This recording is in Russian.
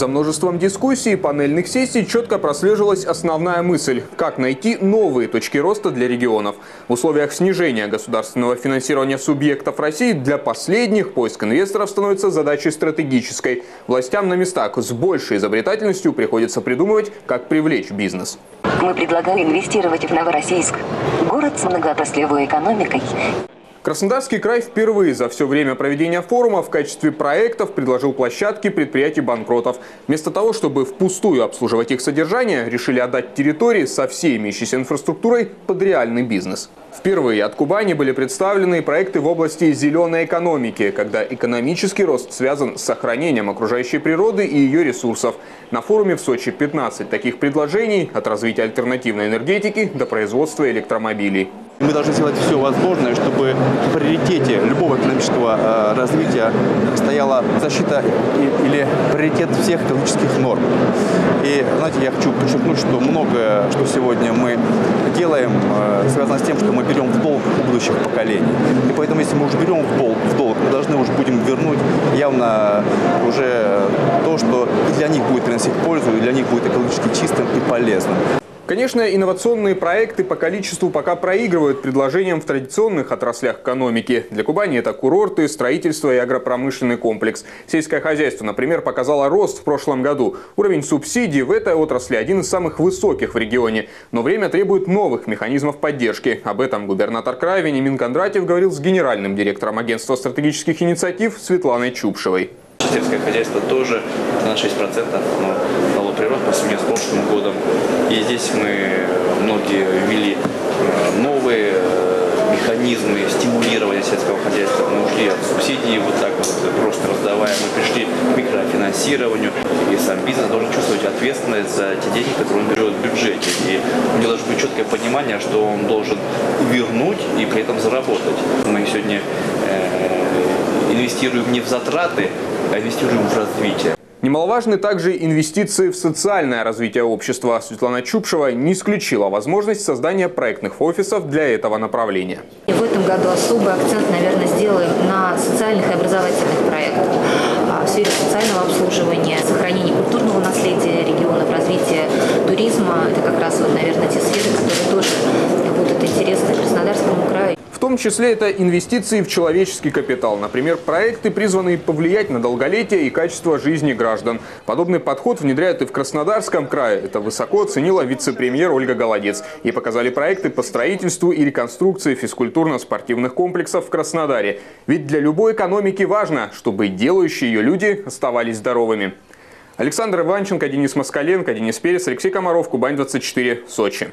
За множеством дискуссий и панельных сессий четко прослеживалась основная мысль – как найти новые точки роста для регионов. В условиях снижения государственного финансирования субъектов России для последних поиск инвесторов становится задачей стратегической. Властям на местах с большей изобретательностью приходится придумывать, как привлечь бизнес. Мы предлагаем инвестировать в Новороссийск. Город с многоотраслевой экономикой. Краснодарский край впервые за все время проведения форума в качестве проектов предложил площадки предприятий банкротов. Вместо того, чтобы впустую обслуживать их содержание, решили отдать территории со всей имеющейся инфраструктурой под реальный бизнес. Впервые от Кубани были представлены проекты в области зеленой экономики, когда экономический рост связан с сохранением окружающей природы и ее ресурсов. На форуме в Сочи 15 таких предложений от развития альтернативной энергетики до производства электромобилей. Мы должны сделать все возможное, чтобы в приоритете любого экономического э, развития стояла защита или приоритет всех экономических норм. И, знаете, я хочу подчеркнуть, что многое, что сегодня мы делаем, э, связано с тем, что мы берем в долг у будущих поколений. И поэтому, если мы уже берем в долг, в долг мы должны уже будем вернуть явно уже то, что и для них будет приносить пользу, и для них будет экологически чистым и полезным. Конечно, инновационные проекты по количеству пока проигрывают предложениям в традиционных отраслях экономики. Для Кубани это курорты, строительство и агропромышленный комплекс. Сельское хозяйство, например, показало рост в прошлом году. Уровень субсидий в этой отрасли один из самых высоких в регионе. Но время требует новых механизмов поддержки. Об этом губернатор края Венимин Кондратьев говорил с генеральным директором агентства стратегических инициатив Светланой Чупшевой. Сельское хозяйство тоже на 6% но дало прирост по сравнению с прошлым годом. И здесь мы многие ввели э, новые э, механизмы стимулирования сельского хозяйства. Мы ушли от субсидий, вот так вот просто раздавая, мы пришли к микрофинансированию. И сам бизнес должен чувствовать ответственность за те деньги, которые он берет в бюджете. И у него должно быть четкое понимание, что он должен вернуть и при этом заработать. Мы сегодня э, инвестируем не в затраты, инвестируем в развитие. Немаловажны также инвестиции в социальное развитие общества. Светлана Чупшева не исключила возможность создания проектных офисов для этого направления. И в этом году особый акцент, наверное, сделаем на социальных и образовательных проектах а, в сфере социального обслуживания, сохранения культурного наследия регионов, развития туризма. Это как раз, вот, наверное, те сферы, которые тоже будут интересны Краснодарскому краю том числе это инвестиции в человеческий капитал. Например, проекты, призванные повлиять на долголетие и качество жизни граждан. Подобный подход внедряют и в Краснодарском крае. Это высоко оценила вице-премьер Ольга Голодец. И показали проекты по строительству и реконструкции физкультурно-спортивных комплексов в Краснодаре. Ведь для любой экономики важно, чтобы делающие ее люди оставались здоровыми. Александр Иванченко, Денис Москаленко, Денис Перес, Алексей Комаров, Кубань 24, Сочи.